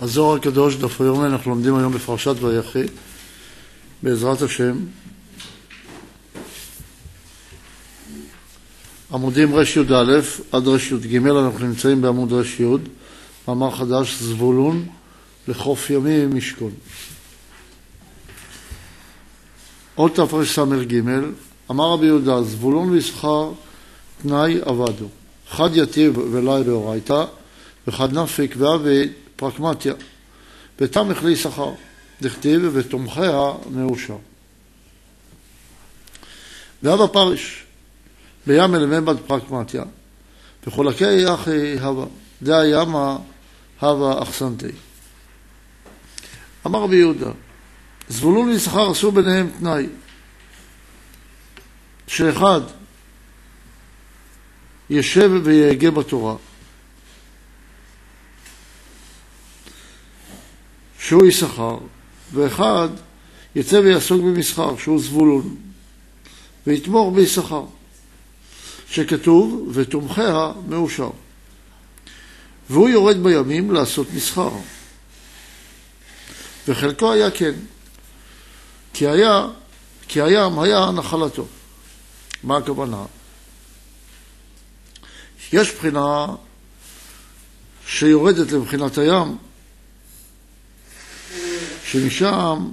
הזוהר הקדוש, דף היום אנחנו לומדים היום בפרשת ויחי, בעזרת השם. עמודים רי"א עד רי"ג, אנחנו נמצאים בעמוד רי"י, מאמר חדש, זבולון לחוף ימי משכון. עוד תרס"ג, אמר רבי יהודה, זבולון ויששכר תנאי עבדו. חד יתיב ולאי באורייתא, וחד נפיק ואבי פרקמטיה, ותם לכלי שכר, דכתיב ותומכיה מאושר. ואבא פריש, בים אלמד פרקמטיה, וחולקי יחי הווה, דא ימה הווה אחסנתי. אמר רבי יהודה, זבולון ויששכר עשו ביניהם תנאי, שאחד ישב ויהגה בתורה, שהוא יששכר, ואחד יצא ויעסוק במסחר, שהוא זבולון, ויתמוך ביששכר, שכתוב, ותומכיה מאושר. והוא יורד בימים לעשות מסחר. וחלקו היה כן, כי, היה, כי הים היה נחלתו. מה הכוונה? יש בחינה שיורדת לבחינת הים, שמשם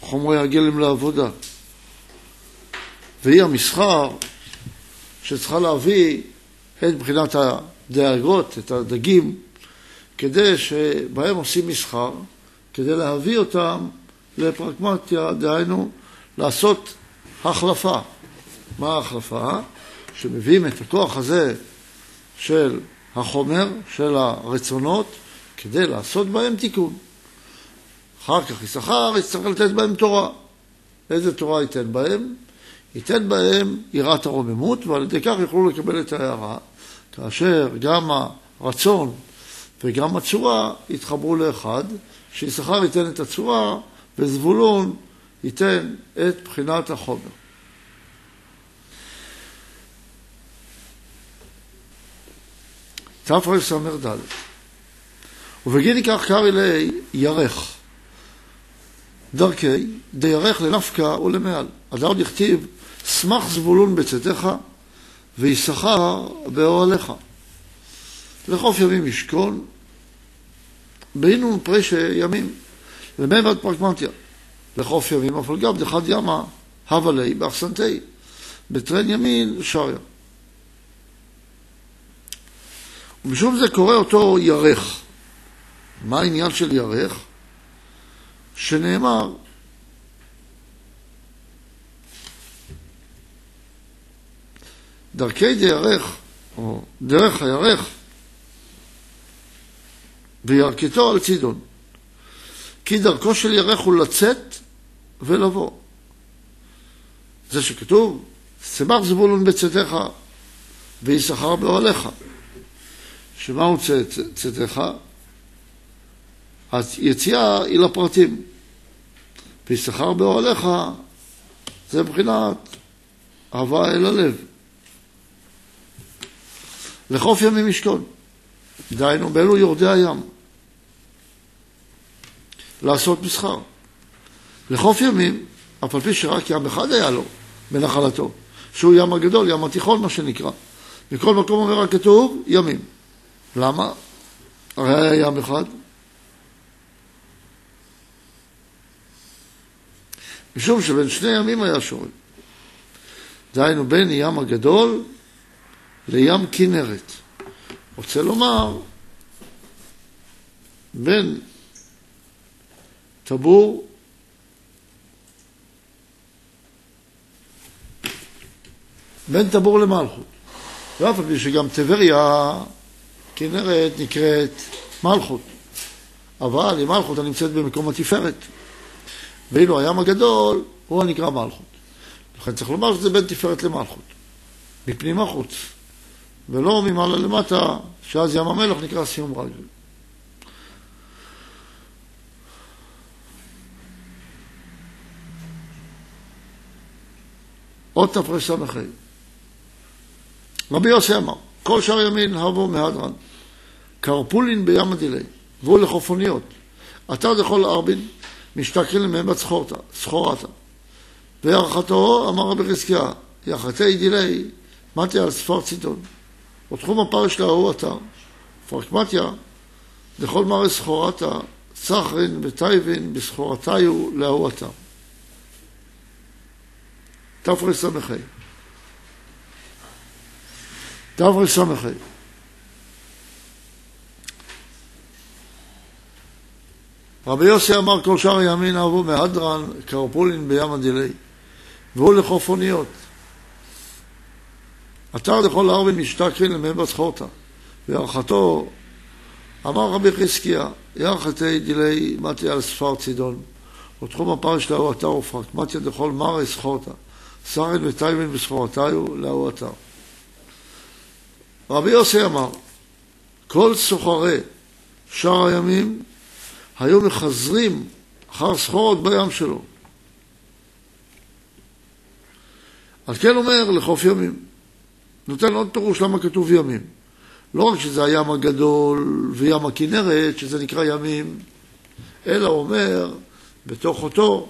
חומרי הגלם לעבודה. והיא המסחר שצריכה להביא את בחינת הדאגות, את הדגים, כדי שבהם עושים מסחר, כדי להביא אותם לפרקמטיה, דהיינו לעשות החלפה. מה ההחלפה? שמביאים את הכוח הזה של החומר, של הרצונות, כדי לעשות בהם תיקון. אחר כך יששכר יצטרך לתת בהם תורה. איזה תורה ייתן בהם? ייתן בהם יראת הרוממות, ועל ידי כך יוכלו לקבל את ההערה, כאשר גם הרצון וגם הצורה יתחברו לאחד, שיששכר ייתן את הצורה וזבולון ייתן את בחינת החומר. תרס"ד ובגין ייקח קרעי לי ירך דרכי דירך לנפקא ולמעל. אדם דכתיב שמח זבולון בצאתך ויששכר באוהליך. לחוף ימים ישכון באינון פרשי ימים ומעבד פרקמטיה. לחוף ימים אבל גם דחד ימה הווה לי באחסנתי בטרן ימין שריה. ומשום זה קורא אותו ירך. מה העניין של ירך? שנאמר דרכי דירך, או דרך הירך, וירכתו על צידון. כי דרכו של ירך הוא לצאת ולבוא. זה שכתוב, שמח זבולון בצאתך ויששכר באוהליך. שמהו צאתך? היציאה היא לפרטים. ויששכר באוהליך זה מבחינת אהבה אל הלב. לחוף ימים ישכון, דהיינו באלו יורדי הים, לעשות מסחר. לחוף ימים, אף על פי שרק ים אחד היה לו בנחלתו, שהוא ים הגדול, ים התיכון מה שנקרא. מכל מקום אומר הכתוב, ימים. למה? הרי היה ים אחד. משום שבין שני ימים היה שורק. דהיינו בין ים הגדול לים כנרת. רוצה לומר, בין טבור בין טבור למלכות. ואף על פי שגם טבריה, כנרת, נקראת מלכות. אבל היא מלכות הנמצאת במקום התפארת. ואילו הים הגדול הוא הנקרא מלכות. לכן צריך לומר שזה בין תפארת למלכות, מפנים החוץ, ולא ממעלה למטה, שאז ים המלח נקרא סיום רגל. עוד תפרס"ה רבי יוסי אמר, כל שאר ימין הבו מהדרן, קרפולין בים הדילי. והוא לחופוניות. אתה דכל ארבין, משתכרים למהמת סחורתה. וירחתו, אמר רבי חזקיה, יחתי דילי, מתי על ספר צידון. ותחום הפרש להוא אתר. פרקמטיה, לכל מרי סחורתה, סחרין וטייבין בסחורתיו להוא אתר. תרס"ה תרס"ה רבי יוסי אמר כל שאר הימין אהבו מהדרן קרפולין בים הדילי והוא לחוף אוניות. אתר לכל ארבן משתכרין למעבר סחורתא והערכתו אמר רבי חזקיה ירחתי דילי מתי על ספר צידון. ותחום הפרש לאו אתר ופרק מתי דכל מרי סחורתא סרן וטיימן בסחורתיו לאו אתר. רבי יוסי אמר כל סוחרי שאר הימים היו מחזרים אחר סחורות בים שלו. על כן אומר לחוף ימים. נותן עוד פירוש למה כתוב ימים. לא רק שזה הים הגדול וים הכנרת, שזה נקרא ימים, אלא אומר, בתוך אותו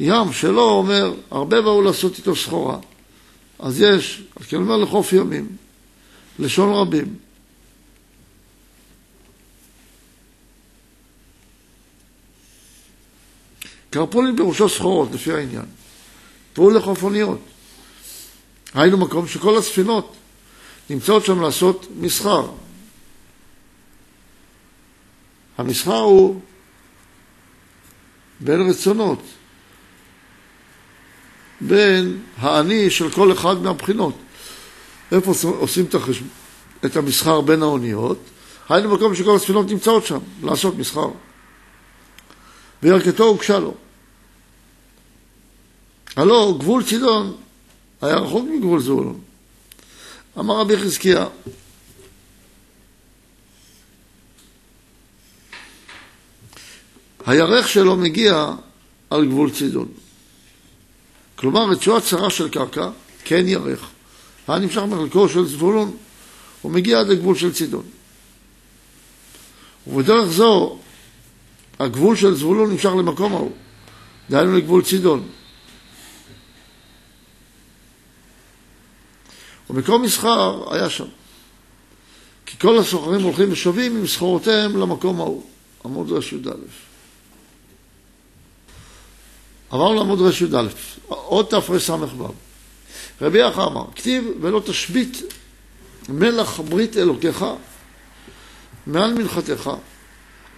ים שלו, אומר, הרבה באו לעשות איתו סחורה. אז יש, על כן אומר לחוף ימים, לשון רבים. קרפולין פירושו סחורות, לפי העניין. והוא לחוף אוניות. היינו מקום שכל הספינות נמצאות שם לעשות מסחר. המסחר הוא בין רצונות, בין האני של כל אחד מהבחינות. איפה עושים. את המסחר בין האוניות? היינו מקום שכל הספינות נמצאות שם, לעשות מסחר. וירכתו הוגשה לו. הלא גבול צידון היה רחוק מגבול זבולון. אמר רבי חזקיה, הירך שלו מגיע על גבול צידון. כלומר, רצועה צרה של קרקע, כן ירך. היה נמשך מחלקו של זבולון, הוא מגיע עד לגבול של צידון. ובדרך זו הגבול של זבולון נמשך למקום ההוא, דהיינו לגבול צידון. ומקום מסחר היה שם. כי כל הסוחרים הולכים ושבים עם סחורותיהם למקום ההוא, עמוד ר"י. עברנו לעמוד ר"י, עוד תרס"ו. רבי יחא אמר, כתיב ולא תשבית מלח ברית אלוקיך מעל מנחתך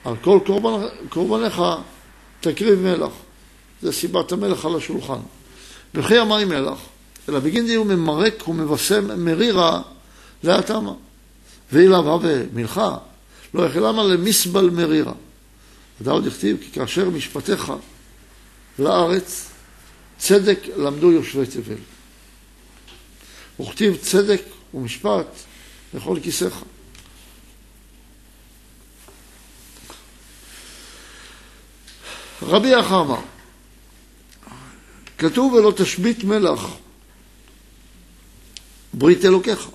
על כל קורבנ... קורבניך תקריב מלח. זה סיבת המלח על השולחן. וכי המים מלח, אלא בגין די הוא ממרק ומבשם מרירה להטמה. ואילבה במלחה, לא יחלמה למסבל מרירה. ודאוד הכתיב, כי כאשר משפטיך לארץ, צדק למדו יושבי תבל. וכתיב צדק ומשפט לכל כיסאך. רבי יחא אמר, כתוב ולא תשבית מלח ברית אלוקיך.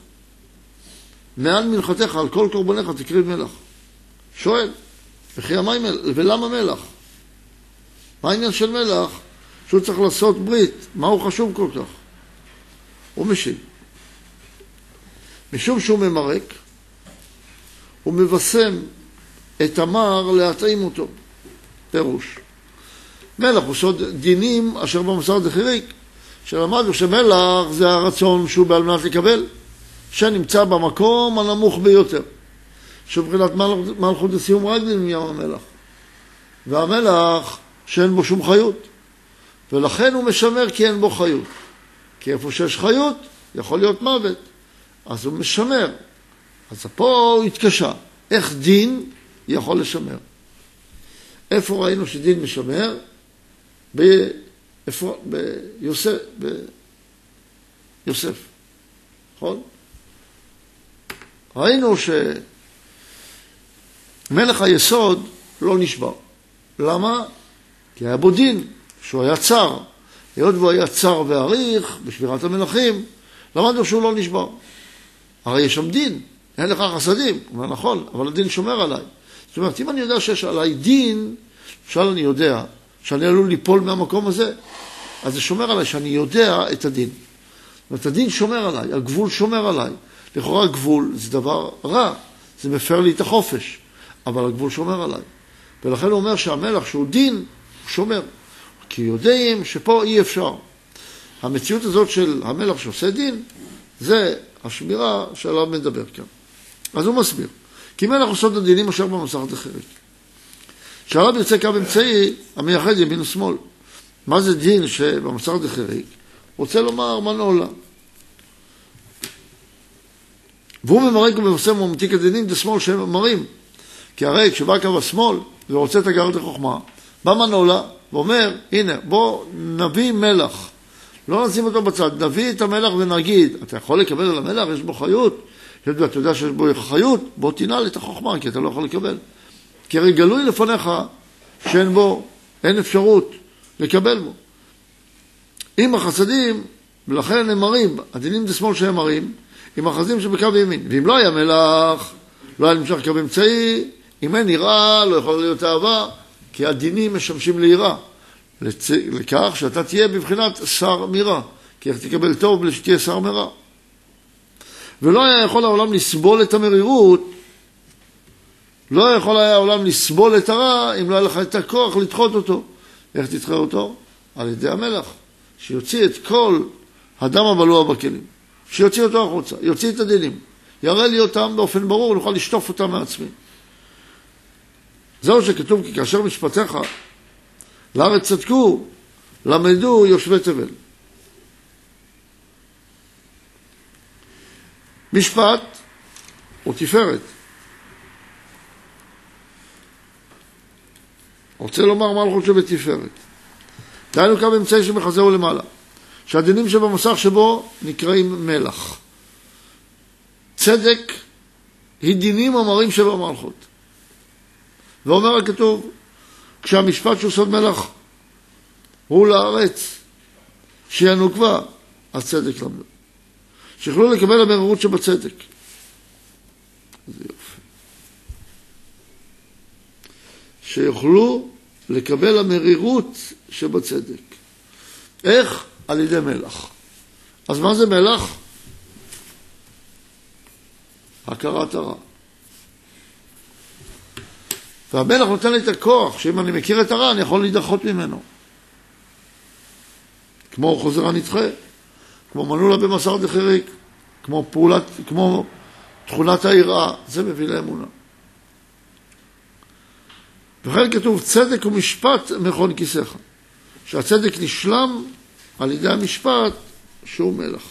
מעל מנחתך על כל קורבניך תקריב מלח. שואל, וכי המים, ולמה מלח? מה העניין של מלח שהוא צריך לעשות ברית? מה הוא חשוב כל כך? הוא משיב. משום שהוא ממרק, הוא מבשם את המר להטעים אותו. פירוש. מלח הוא סוד דינים אשר במוסר דחיריק, שלמדנו שמלח זה הרצון שהוא בעל מנת לקבל, שנמצא במקום הנמוך ביותר, שמבחינת מלכות לסיום רגלים ים המלח. והמלח שאין בו שום חיות, ולכן הוא משמר כי אין בו חיות. כי איפה שיש חיות, יכול להיות מוות, אז הוא משמר. אז פה הוא התקשה, איך דין יכול לשמר? איפה ראינו שדין משמר? ביוסף, ביוסף, נכון? ראינו שמלך היסוד לא נשבר. למה? כי היה בו דין, שהוא היה צר. היות והוא היה צר ועריך בשבירת המלכים, למדנו שהוא לא נשבר. הרי יש שם דין, אין לך חסדים. הוא אומר, נכון, אבל הדין שומר עליי. זאת אומרת, אם אני יודע שיש עליי דין, למשל אני יודע שאני עלול ליפול מהמקום הזה, אז זה שומר עליי שאני יודע את הדין. זאת אומרת, הדין שומר עליי, הגבול שומר עליי. לכאורה גבול זה דבר רע, זה מפר לי את החופש, אבל הגבול שומר עליי. ולכן הוא אומר שהמלח שהוא דין, הוא שומר. כי יודעים שפה אי אפשר. המציאות הזאת של המלח שעושה דין, זה השמירה שעליו מדבר כאן. אז הוא מסביר. כי מלח עושות הדינים אשר במסכת אחרת. שעליו יוצא קו אמצעי המייחד ימין ושמאל. מה זה דין שבמסכת אחרת? רוצה לומר מנעולה. והוא ממרק ומבשם וממתיק את הדינים דשמאל שהם מראים. כי הרי כשבא קו השמאל ורוצה את הגרת החוכמה, בא מנעולה ואומר, הנה, בוא נביא מלח. לא נשים אותו בצד, נביא את המלח ונגיד, אתה יכול לקבל על המלח, יש בו חיות. אתה יודע שיש בו חיות, בוא תנעל את החוכמה, כי אתה לא יכול לקבל. כי הרי גלוי לפניך שאין בו, אין אפשרות לקבל בו. עם החסדים, ולכן הם מראים, הדינים זה שמאל שהם מראים, עם החסדים שבקו ימין. ואם לא היה מלח, לא היה נמשך קו אמצעי, אם אין יראה, לא יכול להיות אהבה, כי הדינים משמשים ליראה. לצ... לכך שאתה תהיה בבחינת שר מרע, כי איך תקבל טוב בלי שתהיה שר מרע. ולא היה יכול העולם לסבול את המרירות, לא יכול היה העולם לסבול את הרע אם לא היה לך את הכוח לדחות אותו. איך תדחה אותו? על ידי המלח, שיוציא את כל הדם הבלוע בכלים, שיוציא אותו החוצה, יוציא את הדינים, יראה לי אותם באופן ברור, נוכל לשטוף אותם מעצמי. זהו שכתוב כי כאשר משפטיך לארץ צדקו, למדו יושבי תבל. משפט הוא תפארת. רוצה לומר מלכות שבתפארת. דהיינו קו אמצעי שמחזהו למעלה, שהדינים שבמסך שבו נקראים מלח. צדק היא דינים המרים שבמלכות. ואומר הכתוב, כשהמשפט שהוא סוד מלח הוא לארץ, שהיא הנוקבה, אז צדק למדו. שיוכלו לקבל המרירות שבצדק. זה יופי. שיוכלו לקבל המרירות שבצדק. איך? על ידי מלח. אז מה זה מלח? הכרת הרע. והמלח נותן לי את הכוח, שאם אני מכיר את הרע, אני יכול להידחות ממנו. כמו חוזר הנדחה, כמו מנולה במסר דחיריק, כמו פעולת, כמו תכונת היראה, זה מביא לאמונה. וכן כתוב, צדק ומשפט מכון כיסך. שהצדק נשלם על ידי המשפט שהוא מלח.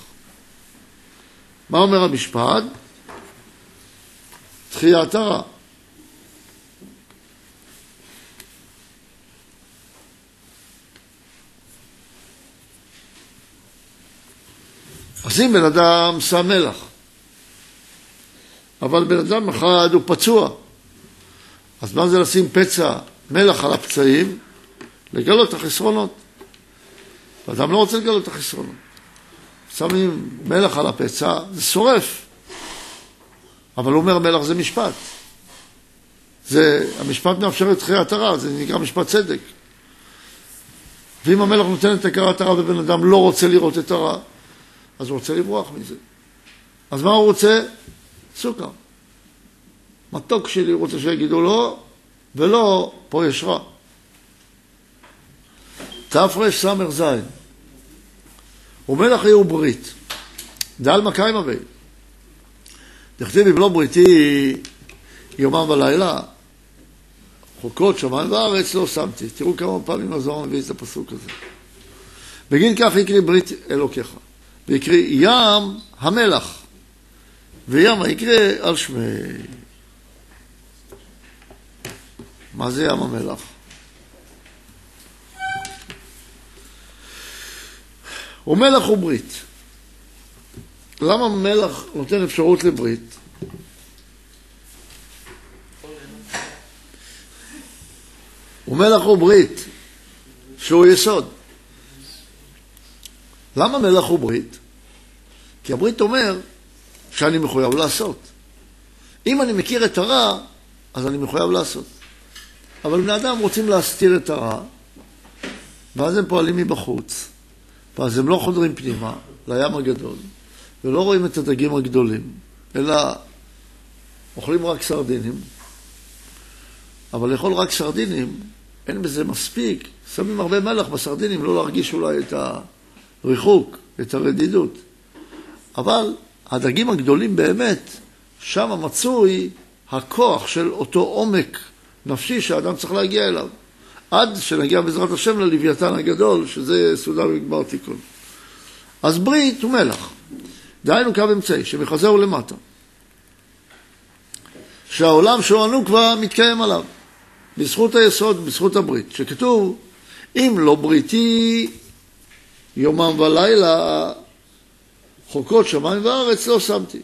מה אומר המשפט? תחיית הרע. אז אם בן אדם שם מלח, אבל בן אדם אחד הוא פצוע, אז מה זה לשים פצע מלח על הפצעים? לגלות את החסרונות. ואדם לא רוצה לגלות את החסרונות. שמים מלח על הפצע, זה שורף. אבל הוא אומר מלח זה משפט. זה, המשפט מאפשר את חיית הרע, זה נקרא משפט צדק. ואם המלח נותן את הכרת הרע ובן אדם לא רוצה לראות את הרע, אז הוא רוצה לברוח מזה. אז מה הוא רוצה? סוכר. מתוק שלי רוצה שיגידו לו, ולא, פה יש רע. תרס"ז ומלח יהיו ברית, דעלמא קיימא בי. דכתיב אם לא בריתי יומם ולילה, חוקות שמיים וארץ לא שמתי. תראו כמה פעמים הזוהר מביא את הפסוק הזה. בגין כך יקרי ברית אלוקיך. ויקרי ים המלח, וים היקרא על שמי. מה זה ים המלח? הוא מלח וברית. למה מלח נותן אפשרות לברית? הוא מלח וברית, שהוא יסוד. למה מלח הוא ברית? כי הברית אומר שאני מחויב לעשות. אם אני מכיר את הרע, אז אני מחויב לעשות. אבל בני אדם רוצים להסתיר את הרע, ואז הם פועלים מבחוץ, ואז הם לא חודרים פנימה, לים הגדול, ולא רואים את הדגים הגדולים, אלא אוכלים רק סרדינים, אבל לאכול רק סרדינים, אין בזה מספיק. שמים הרבה מלח בסרדינים, לא להרגיש אולי את הריחוק, את הרדידות. אבל הדגים הגדולים באמת, שם מצוי הכוח של אותו עומק נפשי שהאדם צריך להגיע אליו. עד שנגיע בעזרת השם ללוויתן הגדול, שזה סודר וגמר תיקון. אז ברית הוא מלח. דהיינו קו אמצעי, שמחזהו למטה. שהעולם שהוא הנוקבה מתקיים עליו, בזכות היסוד, בזכות הברית, שכתוב, אם לא בריתי יומם ולילה, חוקות שמיים וארץ לא שמתי.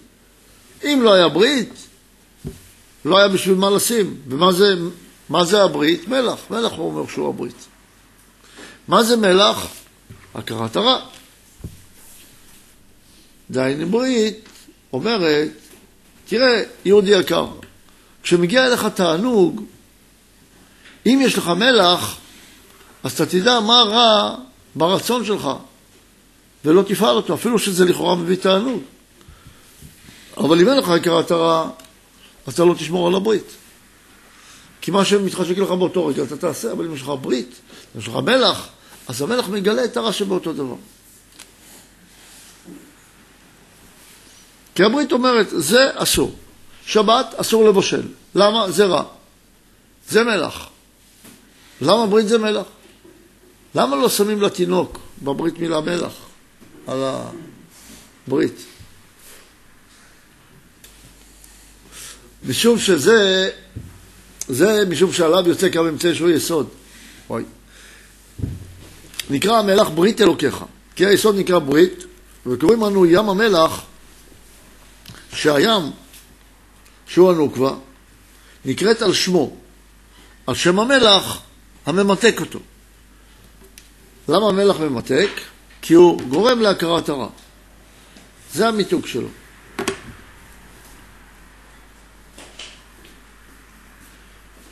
אם לא היה ברית, לא היה בשביל מה לשים. ומה זה, מה זה הברית? מלח. מלח הוא אומר שהוא הברית. מה זה מלח? הכרת הרע. דהיינו ברית אומרת, תראה, יהודי יקר, כשמגיע אליך תענוג, אם יש לך מלח, אז אתה תדע מה רע ברצון שלך, ולא תפעל אותו, אפילו שזה לכאורה מביא תענוג. אבל אם אין לך הכרת הרע, אז אתה לא תשמור על הברית. כי מה שמתחשק לך באותו רגע אתה תעשה, אבל אם יש לך ברית, אם יש לך מלח, אז המלח מגלה את הרע שבאותו דבר. כי הברית אומרת, זה אסור. שבת אסור לבושל. למה? זה רע. זה מלח. למה ברית זה מלח? למה לא שמים לתינוק בברית מילה מלח על הברית? משום שזה, זה משום שעליו יוצא קו אמצעי שהוא יסוד. אוי. נקרא המלח ברית אלוקיך, כי היסוד נקרא ברית, וקוראים לנו ים המלח, שהים, שהוא הנוקבה, נקראת על שמו, על שם המלח הממתק אותו. למה המלח ממתק? כי הוא גורם להכרת הרע. זה המיתוג שלו.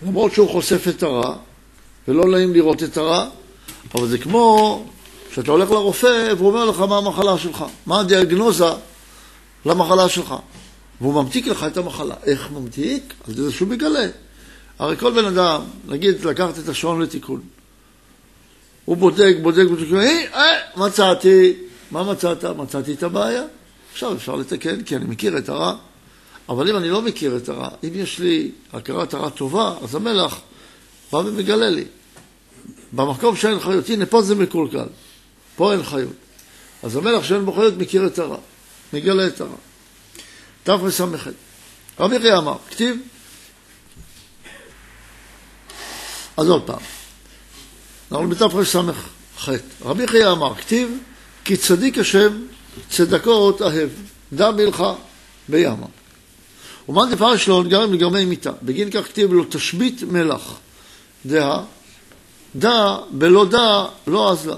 למרות שהוא חושף את הרע, ולא נעים לראות את הרע, אבל זה כמו שאתה הולך לרופא והוא אומר לך מה המחלה שלך, מה הדיאגנוזה למחלה שלך. והוא ממתיק לך את המחלה. איך ממתיק? על זה שהוא מגלה. הרי כל בן אדם, נגיד לקחת את השעון לתיקון, הוא בודק, בודק, בודק, היי, אה, מצאתי. מה מצאת? מצאתי את הבעיה. עכשיו אפשר לתקן, כי אני מכיר את הרע. אבל אם אני לא מכיר את הרע, אם יש לי הכרת הרע טובה, אז המלח בא ומגלה לי. במקום שאין חיות, הנה פה זה מקולקל, פה אין חיות. אז המלח שאין בו חיות מכיר את הרע, מגלה את הרע. תרס"ח. רבי יחיא אמר, כתיב, אז עוד פעם, אנחנו בתרס"ח. רבי יחיא אמר, כתיב, כי צדיק השם צדקות אהב, דם מלך בימה. ומאן דפרש לו גרם לגרמי מיתה. בגין כך כתיב לו תשבית מלח. דהה, דא בלא דא לא אז לה.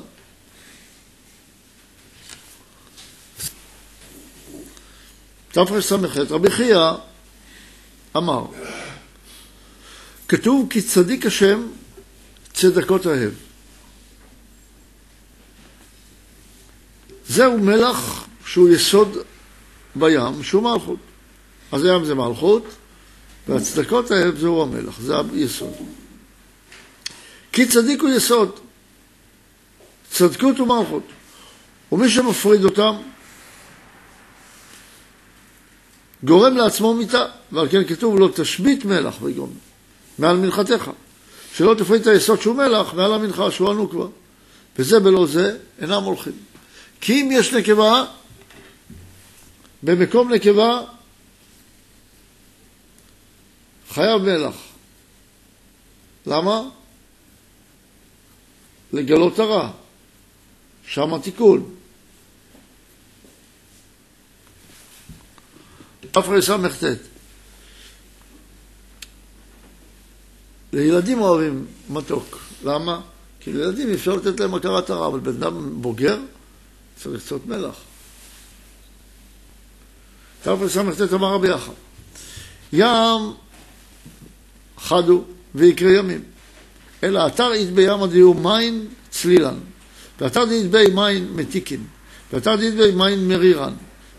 תרס"ח, רבי חייא אמר, כתוב כי צדיק השם צדקות אהב. זהו מלח שהוא יסוד בים, שהוא מלכות. אז הים זה מלכות, והצדקות האב זהו המלח, זה היסוד. כי צדיק הוא יסוד, צדקות ומלכות. ומי שמפריד אותם, גורם לעצמו מיתה, ועל כן כתוב לו תשבית מלח ויגרום מעל מנחתך, שלא תפריד את היסוד שהוא מלח מעל המנחה שהוא הנוקבה, וזה בלא זה אינם הולכים. כי אם יש נקבה, במקום נקבה חייב מלח. למה? לגלות הרע. שם התיקון. תרס"ט לילדים אוהבים מתוק. למה? כי לילדים אפשר לתת להם הכרת הרע, אבל בן אדם בוגר צריך קצת מלח. תרס"ט אמר רבי יחד. ים חדו ויקרא ימים. אלא אתר אית בים הדיור מים צלילן, ואתר דית בי מים מתיקין, ואתר דית בי מים מרירן,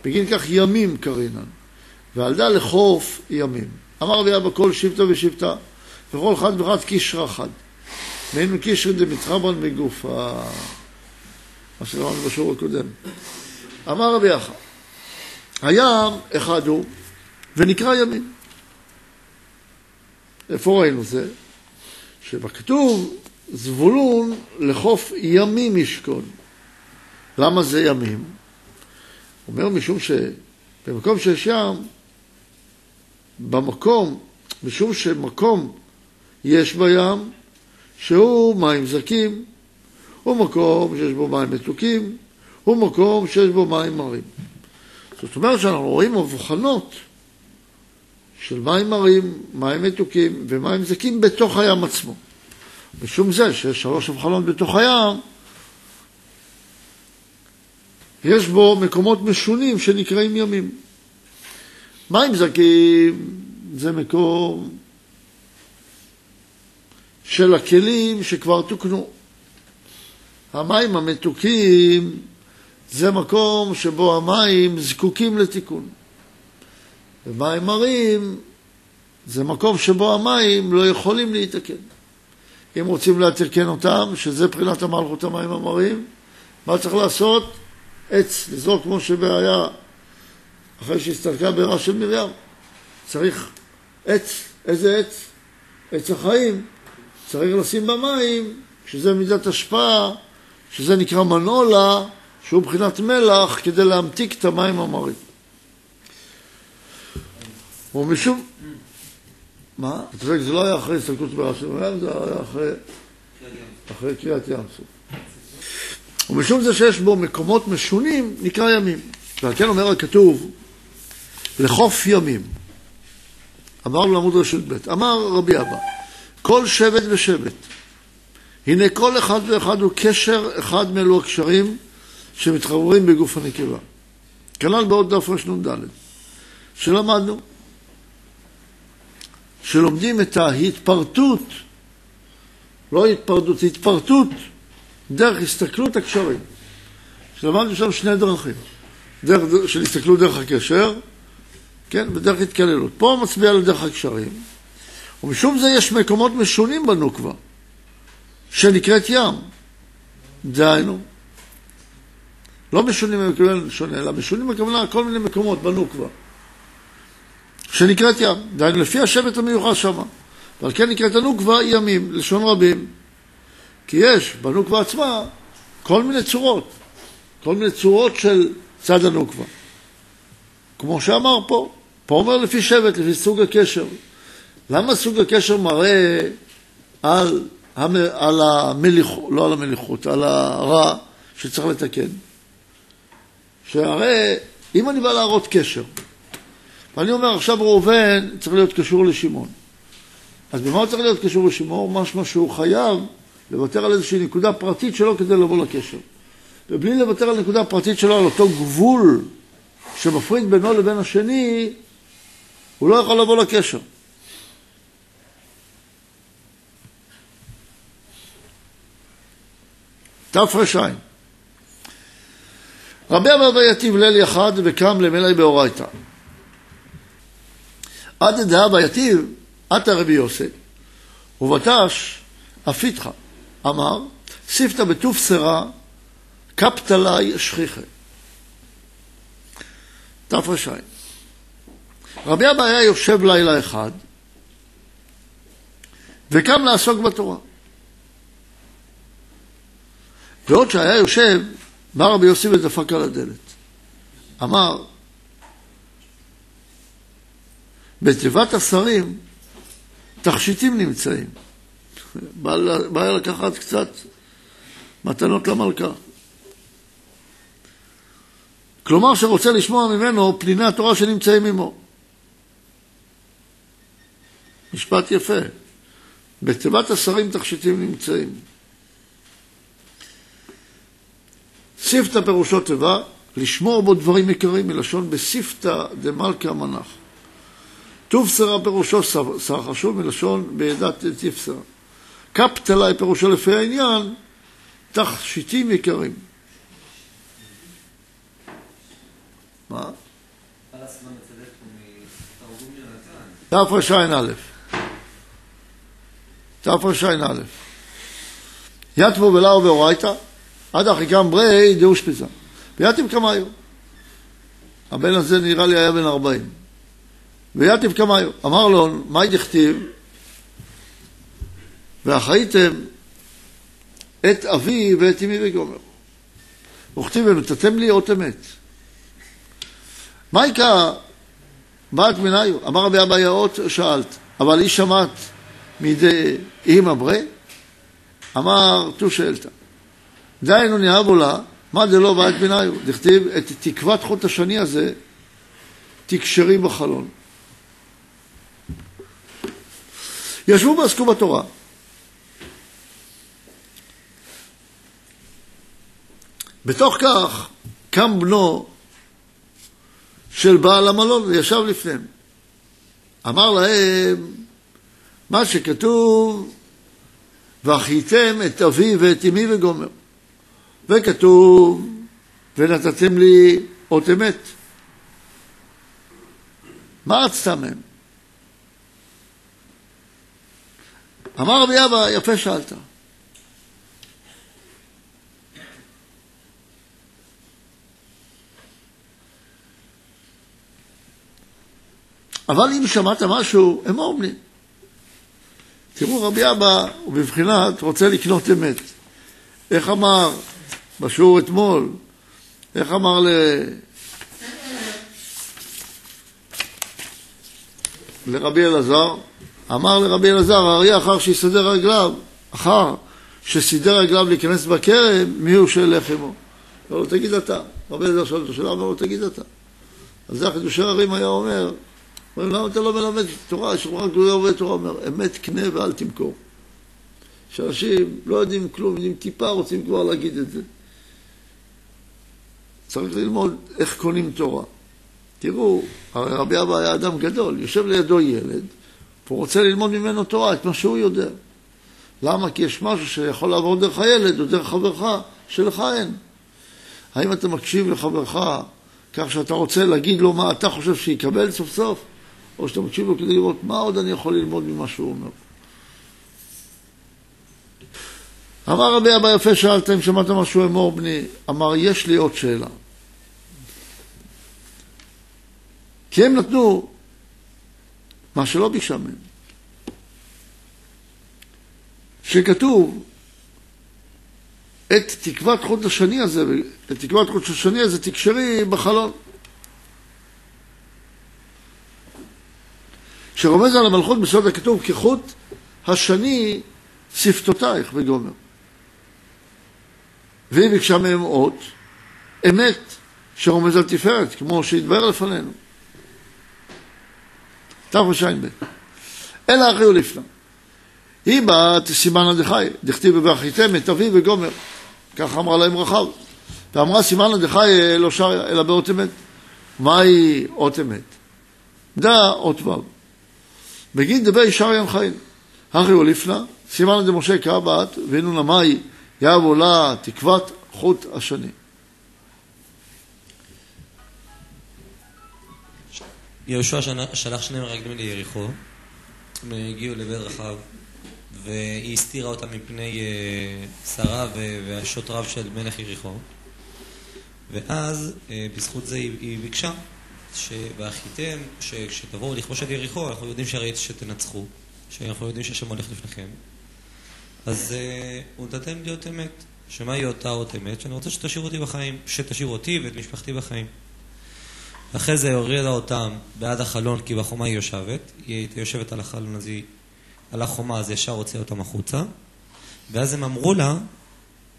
בגין כך ימים קרינן, ועל דה לחוף ימים. אמר רבי אבא כל שבטה ושבטה, וכל חד וחד קישרא חד. מעין מקישרין דמתחברן מגופה. מה שאמרנו בשיעור הקודם. אמר רבי אחא, הים אחד הוא, ונקרא ימים. איפה ראינו זה? שבכתוב זבולון לחוף ימים ישכון. למה זה ימים? אומר משום שבמקום שיש ים, במקום, משום שמקום יש בים, שהוא מים זכים, הוא מקום שיש בו מים מתוקים, הוא מקום שיש בו מים מרים. זאת אומרת שאנחנו רואים הבחנות של מים מרים, מים מתוקים ומים זכים בתוך הים עצמו. משום זה שיש שלוש הבחנות בתוך הים, יש בו מקומות משונים שנקראים ימים. מים זכים זה מקום של הכלים שכבר תוקנו. המים המתוקים זה מקום שבו המים זקוקים לתיקון. ומים מרים זה מקום שבו המים לא יכולים להתקן. אם רוצים לתקן אותם, שזה מבחינת המלכות המים המרים, מה צריך לעשות? עץ, לזרוק כמו שבהיה אחרי שהסתלקה בעירה של מרים. צריך עץ, איזה עץ? עץ החיים. צריך לשים במים, שזה מידת השפעה, שזה נקרא מנולה, שהוא מבחינת מלח, כדי להמתיק את המים המרים. ומשום... מה? אתה צודק, זה לא היה אחרי הסתלקות מרים, זה היה אחרי, אחרי קריאת ים סוף. ומשום זה שיש בו מקומות משונים, נקרא ימים. ועל כן אומר הכתוב, לחוף ימים. אמרנו לעמוד רשות ב', אמר רבי אבא, כל שבט ושבט, הנה כל אחד ואחד הוא קשר אחד מאלו הקשרים שמתחברים בגוף הנקבה. כנ"ל בעוד דף רנ"ד, שלמדנו, שלומדים את ההתפרטות, לא התפרטות, התפרטות דרך הסתכלות הקשרים. שלמדנו שם שני דרכים, דרך של הסתכלות דרך הקשר, כן, ודרך התקללות. פה מצביע על דרך הקשרים, ומשום זה יש מקומות משונים בנוקבה, שנקראת ים. דהיינו, לא משונים במקובל שונה, אלא משונים בכוונה כל מיני מקומות בנוקבה, שנקראת ים. דהיינו, לפי השבט המיוחס שם. ועל כן נקראת הנוקבה ימים, לשון רבים. כי יש בנוקבה עצמה כל מיני צורות, כל מיני צורות של צד הנוקבה. כמו שאמר פה, פה אומר לפי שבט, לפי סוג הקשר. למה סוג הקשר מראה על, על המליכות, לא על המליכות, על הרע שצריך לתקן? שהרי אם אני בא להראות קשר, ואני אומר עכשיו ראובן צריך להיות קשור לשמעון, אז במה הוא צריך להיות קשור לשמעון? משמע שהוא חייב לוותר על איזושהי נקודה פרטית שלו כדי לבוא לקשר. ובלי לוותר על נקודה פרטית שלו, על אותו גבול שמפריד בינו לבין השני, הוא לא יכול לבוא לקשר. תר"ע רבי אבא יתיב ליל יחד וקם למלאי באורייתא. עד דאבא יתיב, עתה רבי יוסי, ובתש אפיתך, אמר, סיפתא בטוף שרה, קפתלי שכיחה. תר"ע רבי אבא היה יושב לילה אחד וקם לעסוק בתורה. ועוד שהיה יושב, בא רבי יוסי ודפק על הדלת. אמר, בתיבת השרים תכשיטים נמצאים. בא, בא לקחת קצת מתנות למלכה. כלומר שרוצה לשמוע ממנו פניני התורה שנמצאים עמו. משפט יפה. בתיבת השרים תכשיטים נמצאים. סיפתא פירושו תיבה, לשמור בו דברים יקרים מלשון בסיפתא דמלכא מנח. תופסרה פירושו שר חשוב מלשון בעדת תפסרה. קפטלה פירושו לפי העניין, תכשיטים יקרים. מה? תרע"א. תרע"א. יתבו בלאו באורייתא, עד אחיקם ברי דאושפיזה. ויתיב קמאיו. הבן הזה נראה לי היה בן ארבעים. ויתיב קמאיו. אמר לו, מהי דכתיב? ואחייתם את אבי ואת אמי וגומר. וכתיב ונתתם לי אות אמת. מה יקרא בת מניו? אמר רבי אבא יאות שאלת, אבל היא שמעת מידי אימא ברי? אמר תו שאלתא. דהיינו נהבו לה, מה דלא בעת מניו? דכתיב את תקוות חוט השני הזה תקשרי בחלון. ישבו ועסקו בתורה. בתוך כך קם בנו של בעל המלון וישב לפניהם. אמר להם מה שכתוב ואחייתם את אבי ואת אמי וגומר. וכתוב ונתתם לי אות אמת. מה רצת מהם? אמר רבי אבא, יפה שאלת. אבל אם שמעת משהו, אמור לי. תראו, רבי אבא הוא בבחינת רוצה לקנות אמת. איך אמר בשיעור אתמול, איך אמר ל... לרבי אלעזר? אמר לרבי אלעזר, האריה אחר שיסדר רגליו, אחר שסידר רגליו להיכנס בכרם, מי הוא של לחמו? אמר לו, תגיד אתה. רבי אלעזר שואל אותו שאלה, אמר לו, תגיד אתה. אז זה החידושי הרים היה אומר, אומרים, למה אתה לא מלמד תורה? לך גלויה עובד תורה. אומר, אמת קנה ואל תמכור. שאנשים לא יודעים כלום, יודעים טיפה, רוצים כבר להגיד את זה. צריך ללמוד איך קונים תורה. תראו, רבי אבא היה אדם גדול, יושב לידו ילד, והוא רוצה ללמוד ממנו תורה, את מה שהוא יודע. למה? כי יש משהו שיכול לעבור דרך הילד או דרך חברך, שלך אין. האם אתה מקשיב לחברך כך שאתה רוצה להגיד לו מה אתה חושב שיקבל סוף סוף? או שאתה מקשיב לו כדי לראות מה עוד אני יכול ללמוד ממה שהוא אומר. אמר רבי אבא יפה שאלת אם שמעת משהו אמור בני, אמר יש לי עוד שאלה. כי הם נתנו מה שלא ביקשה מהם. שכתוב את תקוות חוט השני הזה, את תקוות חוט השני הזה תקשרי בחלון. שרומז על המלכות בסוד הכתוב כחוט השני שפתותייך וגומר. והיא ביקשה מהם אות אמת שרומז על תפארת, כמו שהתבהר לפנינו. תרע"ב. אלא אחי ולפנה. היא בת סימנא דחי, דכתיב ובאחיתם את אבי וגומר. כך אמרה להם רחב. ואמרה סימנא דחי לא שריה, אלא באות אמת. מהי אות אמת? דע אות ו'. בגין דבי שריין חיים. אחי סימן דמשה כאבת, והיינו נמי יבו לה תקוות חוט השני. יהושע שלח שני מרגלים ליריחו, הם הגיעו לבית רחב, והיא הסתירה אותם מפני אה, שרה והשוטריו של מלך יריחו. ואז, אה, בזכות זה היא ביקשה שבאחיתם, שכשתבואו לכבוש את יריחו, אנחנו יודעים שהרי שתנצחו, שאנחנו יודעים שהשם הולך לפניכם. אז הוא נתתם לי אות אמת. שמהי אותה אות אמת? שאני רוצה שתשאירו אותי בחיים, שתשאירו אותי ואת משפחתי בחיים. אחרי זה הורידה אותם בעד החלון, כי בחומה היא יושבת. היא הייתה יושבת על החלון, אז היא, על החומה, אז ישר הוציאה אותם החוצה. ואז הם אמרו לה,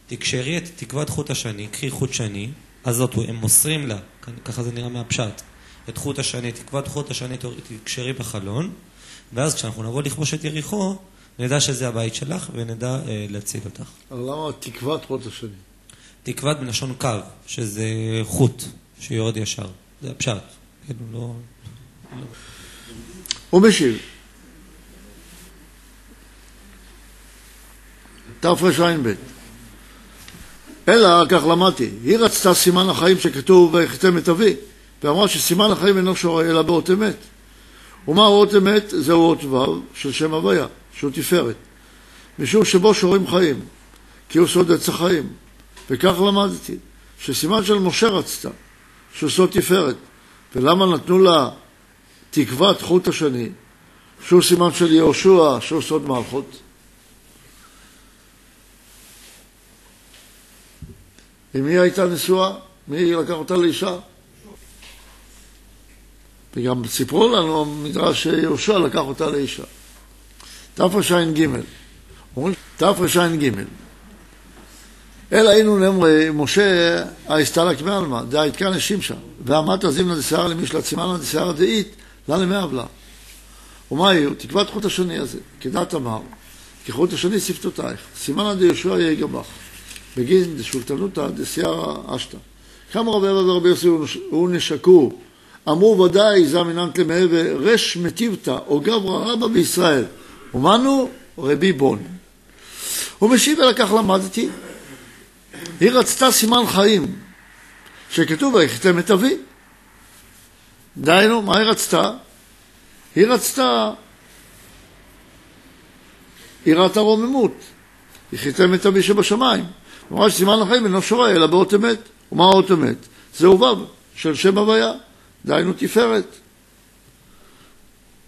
תקשרי את תקוות חוט השני, קחי חוט שני, אז זאת, הם מוסרים לה, ככה זה נראה מהפשט. את חוט השני, תקוות חוט השני תקשרי בחלון, ואז כשאנחנו נבוא לכבוש את יריחו, נדע שזה הבית שלך ונדע אה, להציל אותך. למה תקוות חוט השני? תקוות בלשון קו, שזה חוט שיורד ישר. זה הפשט. כאילו לא... הוא משיב. תרע"ב אלא, כך למדתי, היא רצתה סימן החיים שכתוב ויחתם את אבי, ואמרה שסימן החיים אינו שורה אלא באות אמת. ומה אות אמת? זהו אות ו' של שם הוויה, שהוא תפארת. משום שבו שורים חיים, כי הוא סוד עץ החיים. וכך למדתי, שסימן של משה רצתה, שהוא סוד תפארת. ולמה נתנו לה תקוות חוט השני, שהוא סימן של יהושע, שהוא סוד מלכות? עם מי הייתה נשואה? מי לקח אותה לאישה? וגם סיפרו לנו המדרש שיהושע לקח אותה לאישה. תרע"ג, אומרים תרע"ג, אלא היינו נאמרי משה האסתלק מעלמא, דאית כאן השמשה, ואמרת זימנה דסערא למישלה צימנה דסערא דאית, לה למעבלה. ומה יהיו? תקבע את חוט השני הזה, כדעת אמר, כחוט השני שפתותייך, סימנה דיהושע יהיה גבך. בגין דשולטנותא דסיירא אשתא. כמה רבי אבא ורבי יוסי הוא נשקו, אמרו ודאי זמיננת למעבר רש מטיבתא או גברא רבא בישראל. ומנו רבי בון. הוא משיב אלא כך למדתי. היא רצתה סימן חיים, שכתוב ויחתם את אבי. דהיינו, מה היא רצתה? היא רצתה יראת הרוממות. היא חיתם את אבי שבשמיים. ממש סימן לחיים אינו שורה אלא באות אמת. ומה אות אמת? זהו וו של שם הוויה, דהיינו תפארת.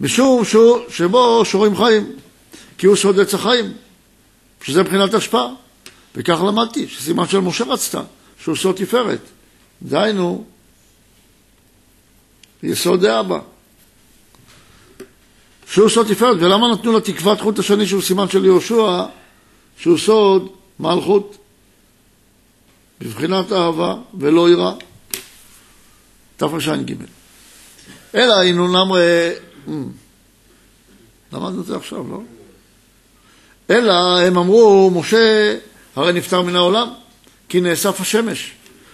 משום שבו שורים חיים, כי הוא סוד עץ החיים, שזה מבחינת השפעה. וכך למדתי, שסימן של משה רצתה, שהוא סוד תפארת. דהיינו, יסוד דאבא. שהוא סוד תפארת, ולמה נתנו לה תקוות חוט השני שהוא סימן של יהושע, שהוא סוד מלכות? בבחינת אהבה ולא יראה. תרע"ג. אלא היינו נמרי... למדנו את זה עכשיו, לא? אלא הם אמרו, משה הרי נפטר מן העולם, כי נאסף השמש,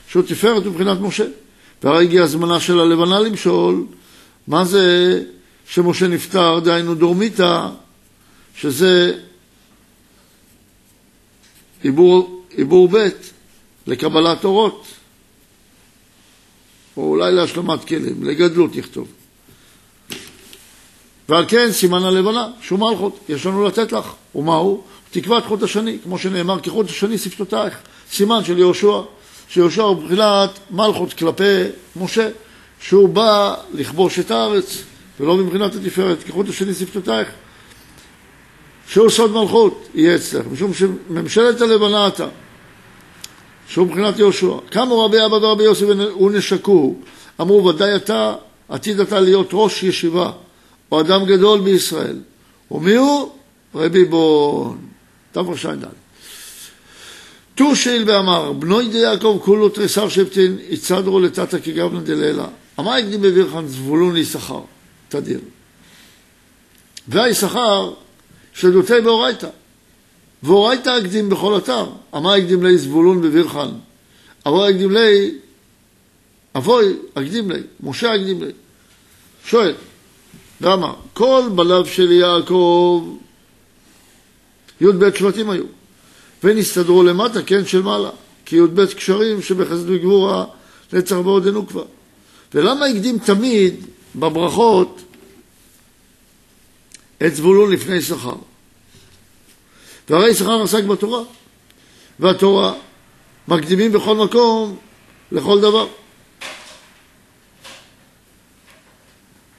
שהוא תפארת מבחינת משה. והרי הגיעה הזמנה של הלבנה למשול, מה זה שמשה נפטר, דהיינו דורמיתא, שזה עיבור, עיבור ב', לקבלת אורות, או אולי להשלמת כלים, לגדלות יכתוב. ועל כן סימן הלבנה, שהוא מלכות, יש לנו לתת לך. ומהו? תקוות חוט השני, כמו שנאמר, כחוט השני שפתותייך, סימן של יהושע, שיהושע הוא מבחינת מלכות כלפי משה, שהוא בא לכבוש את הארץ, ולא מבחינת התפארת, כחוט השני שפתותייך. שהוא סוד מלכות, יהיה אצלך, משום שממשלת הלבנה אתה. שהוא מבחינת יהושע. קמו רבי אבא ורבי יוסי ונשקו, אמרו ודאי אתה, עתיד אתה להיות ראש ישיבה, או אדם גדול בישראל. ומי הוא? רבי בון. תרע"ד. תושיל ואמר, בנוי דיעקב כולו תריסר שבטין, יצדרו לטאטא כגבנא דלילה. אמר הקדים בבירכן זבולון ליששכר, תדיר. והיששכר שדותי באורייתא. ואורייתא הקדים בכל אתר. אמר הקדים לי זבולון בבירכן. אבוי הקדים לי, אבוי הקדים לי, משה הקדים לי. שואל, ואמר, כל בלב של יעקב, י"ב שבטים היו, ונסתדרו למטה, כן של מעלה, כי י"ב קשרים שבחסד וגבורה נצח בעודנו כבר. ולמה הקדים תמיד בברכות את זבולון לפני שכר? והרי יששכר עסק בתורה, והתורה מקדימים בכל מקום לכל דבר.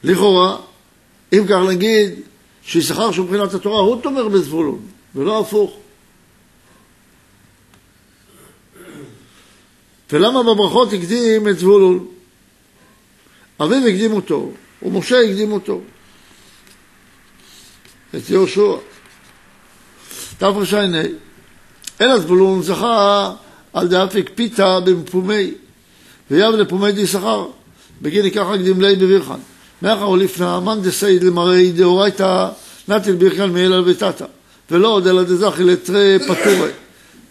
לכאורה, אם כך נגיד שיששכר שהוא מבחינת התורה הוא תומך בזבולון, ולא הפוך. ולמה בברכות הקדים את זבולון? אביו הקדים אותו, ומשה הקדים אותו, את יהושע. תרע"ה, אלא זבולון זכה על דאפיק פיתא מפומיה, ויהב לפומיה דיששכר, בגין כך אקדים ליה בברכאן. מהכא אוליפנא מאן דסעיד למארי דאורייתא נטיל ברכאן מעילא ותתא, ולא עוד אלא דזכי לתרי פתורי,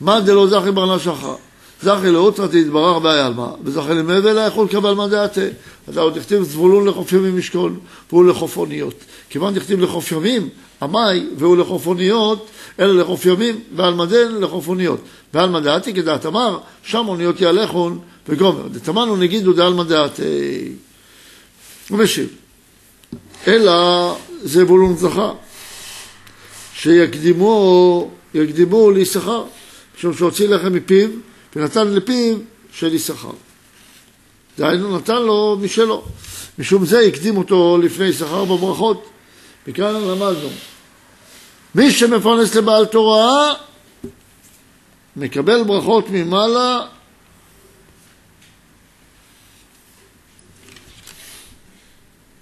מאן דלא זכי ברנה שחר. זכי לאותרא יתברך בעלמא, וזכי למבל יכול לקבל מה דעתה. אתה עוד תכתיב זבולון לחוף ימים משכון, והוא לחוף אוניות. כיוון תכתיב לחוף ימים, עמי, והוא לחוף אוניות, אלא לחוף ימים, ועל מדן לחוף אוניות. ועל מדעתי כדעת אמר, שם אוניות יהלכון וגומר. דתמנו נגידו דעלמא דעתי. הוא משיב. אלא זבולון זכה, שיקדימו, יקדימו ליששכר, משום שהוציא לחם מפיו, ונתן לפיו של יששכר. דהיינו, נתן לו משלו. משום זה הקדים אותו לפני יששכר בברכות. מכאן למדנו. מי שמפרנס לבעל תורה, מקבל ברכות ממעלה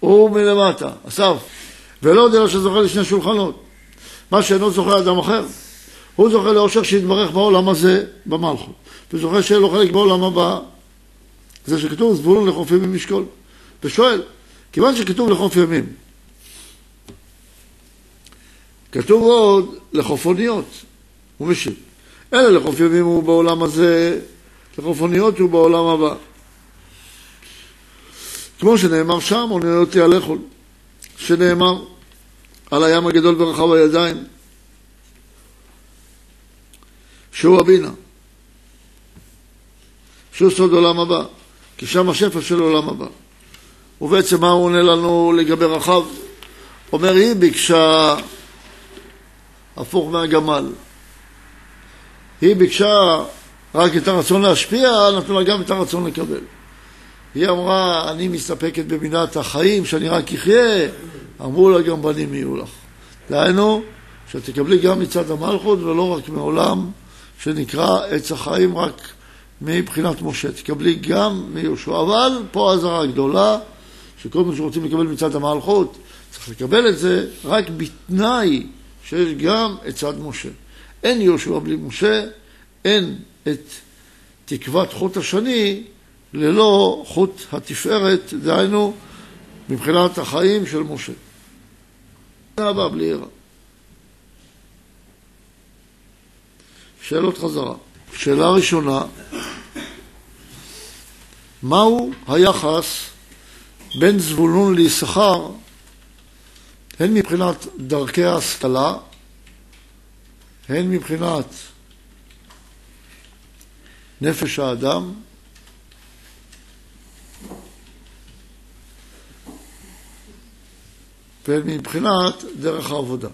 ומלמטה, אסף, ולא יודע שזוכה לשני שולחנות, מה שאינו זוכה אדם אחר. הוא זוכה לאושר שיתברך בעולם הזה, במלכות, וזוכה שיהיה לו חלק בעולם הבא. זה שכתוב זבולון לחוף ימים משקול. ושואל, כיוון שכתוב לחוף ימים, כתוב עוד לחוף אוניות, הוא משיב. אלא לחוף ימים הוא בעולם הזה, לחוף אוניות הוא בעולם הבא. כמו שנאמר שם, אוניות יהלכו, שנאמר על הים הגדול ורחב הידיים, שהוא הבינה, שהוא סוד עולם הבא, כי שם השפע של עולם הבא. ובעצם מה הוא עונה לנו לגבי רחב? אומר, היא ביקשה הפוך מהגמל. היא ביקשה רק את הרצון להשפיע, נתנו לה גם את הרצון לקבל. היא אמרה, אני מסתפקת במידת החיים, שאני רק אחיה, אמרו לה גם בנים יהיו לך. דהיינו, שתקבלי גם מצד המלכות ולא רק מעולם שנקרא עץ החיים רק מבחינת משה. תקבלי גם מיהושע. אבל פה האזהרה הגדולה, שכל מה שרוצים לקבל מצד המלכות, צריך לקבל את זה רק בתנאי שיש גם את צד משה. אין יהושע בלי משה, אין את תקוות חוט השני ללא חוט התפארת, דהיינו, מבחינת החיים של משה. הבא בלי עירה. שאלות חזרה. שאלה ראשונה, מהו היחס בין זבולון ליששכר, הן מבחינת דרכי ההשכלה, הן מבחינת נפש האדם, ומבחינת דרך העבודה.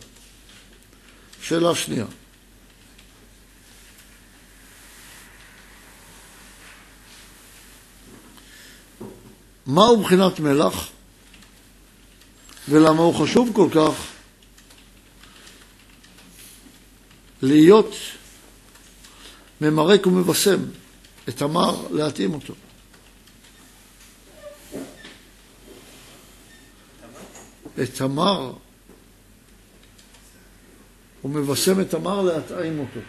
שאלה שנייה. מהו מבחינת מלח ולמה הוא חשוב כל כך להיות ממרק ומבשם את המר, להתאים אותו. את המר, הוא מבשם את המר להתאים אותו.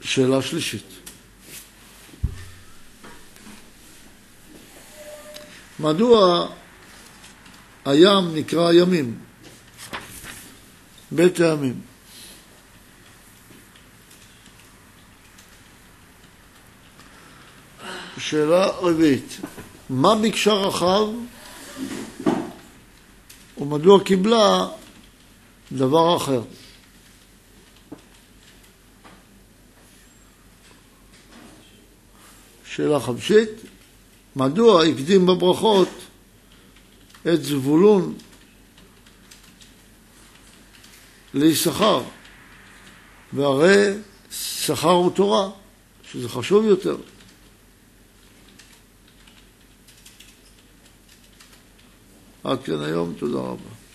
שאלה שלישית. מדוע הים נקרא ימים? בית העמים. שאלה רביעית, מה ביקשה רחב ומדוע קיבלה דבר אחר? שאלה חמישית, מדוע הקדים בברכות את זבולון ליששכר, והרי שכר הוא תורה, שזה חשוב יותר. עד כאן היום, תודה רבה.